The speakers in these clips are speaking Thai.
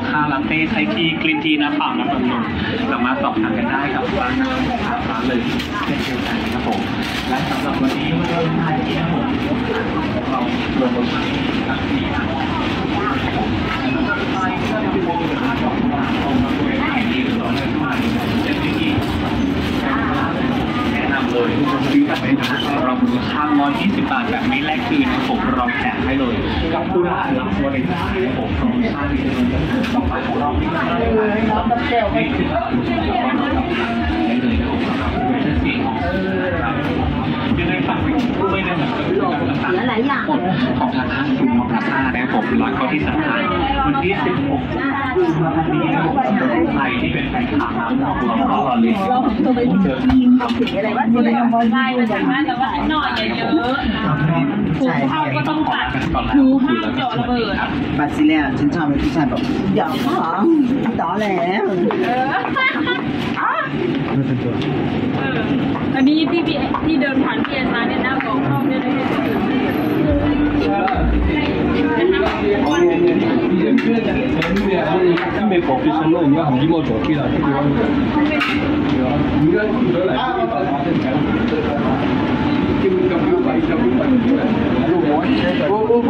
คค่าลาเต้ไททีกรีนทีน้ำเปล่าน้ำอัดลมสามารถสอบถามกันได้กับร้านอาหามร้านเลยเช่นเดียวกันนะครับผมและสำหรับวันนี้วันนี้ท้ายที่นะครับผมเราโปรโมชั่นกับที่ทางแนะนำ เลยซื้อแบบไม่ทันเรามูลค่า120 บาทแบบไม่แลกคืนนะผมเราแจกให้เลย กับผู้ได้รับวาเลนไทน์ผมโปรโมชั่นนี้ต้องไปของเราไม่ได้เลยนี่คือเราได้ายอย่างของทางห้างกรุงมอลล์ซ่านะครับผมแล้วก็ที่สำคัญวันที่ 16กุมาพันธ์นี้นะครับผมใครที่เป็นแฟนคลับน้ำของเราก็รอเลยผมเจอทำถึงอะไรบ้างได้มาจากบ้านแต่ว่าหน่อยเยอะถุงเท้าก็ต้องตัดกันก่อนหนูห้ามจาะระเบิดบัตรสีแล้วฉันชอบเป็นผู้ชายแบบหยอกเหรอต่อแล้วเอออันนี้ที่พี่ที่เดินผ่านพี่แอนมาเนี่ยหน้าบอกเข้าเนี่ยเล 没搞卫生了，你要很礼貌找对了，这个。你要你要来，你把他先讲。我我我。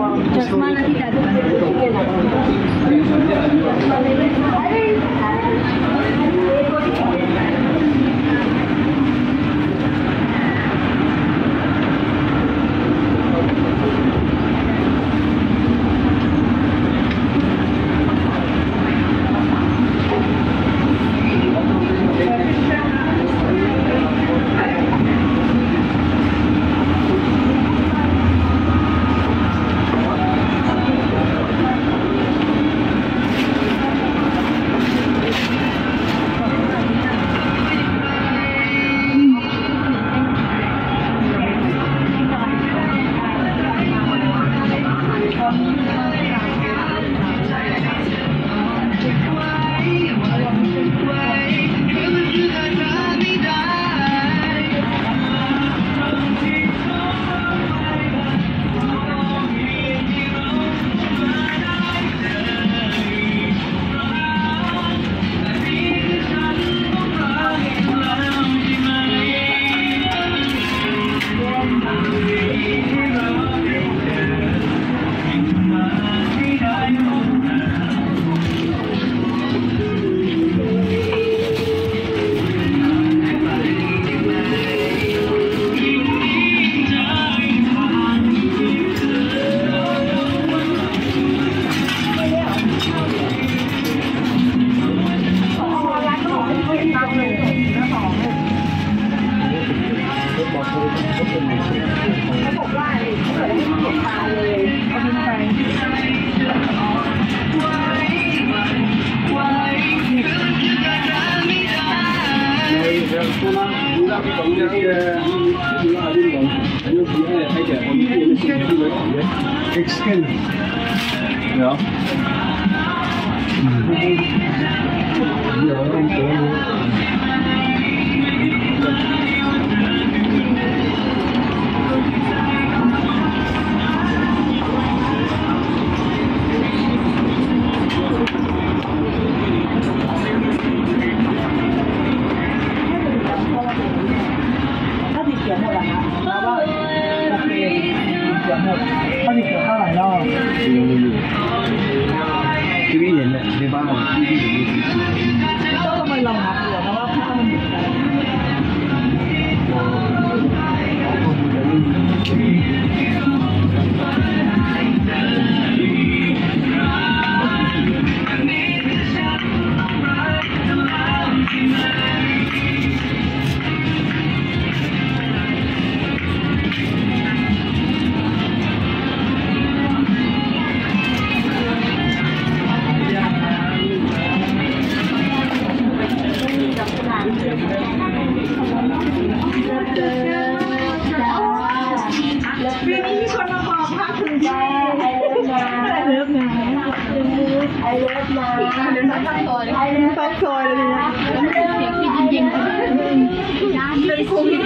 一起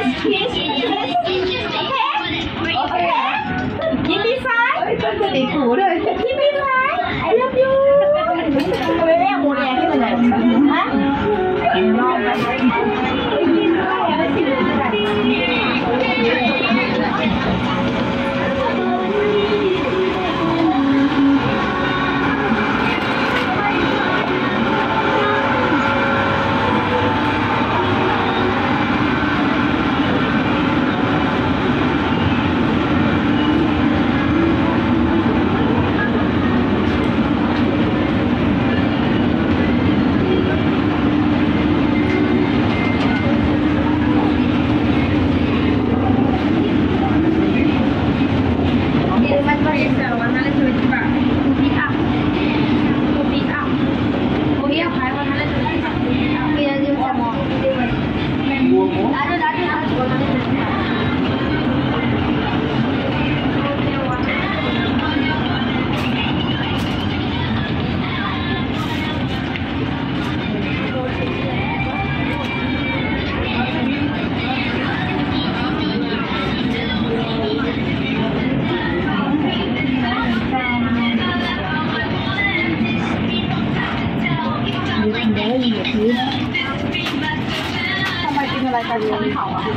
That's what you said.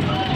Thank you.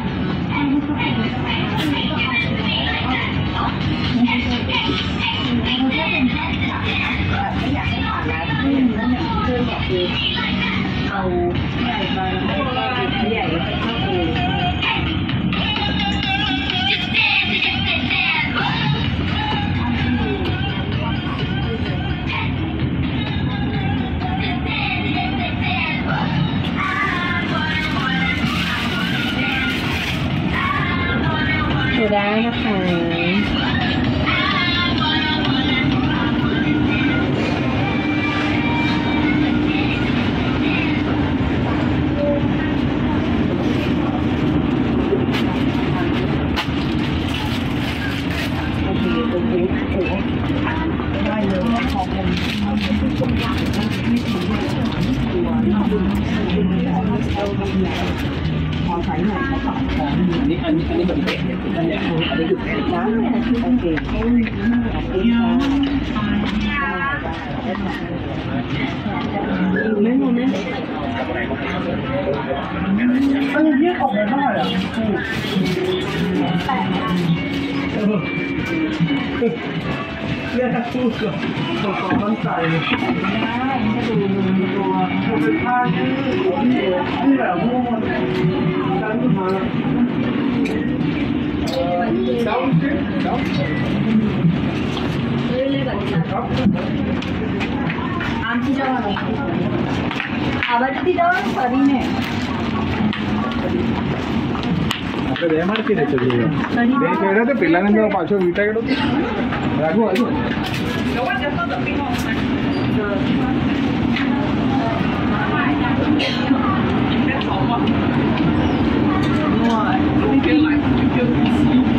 and his Singapore. Thank you. ดูได้นะคะ อันนี้อันนี้อันนี้แบบเด็กอันนี้อันนี้คือเด็ก น้ำเนี่ยโอเคขอบคุณค่ะไม่โมเมนต์ เอ้ยยืดออกมาได้อะ เนี่ยถ้าพูดกับกับความมั่นใจได้ก็ดูตัวเป็นท่าที่ที่แบบพวกมันดันขึ้นมาเดาสิเดา ચડ્યો એમાંથી ને ચડ્યો બે ચડ્યો તો પેલાને મેં પાછો વીટાડ્યો રાખો હાલો Why? I feel like I feel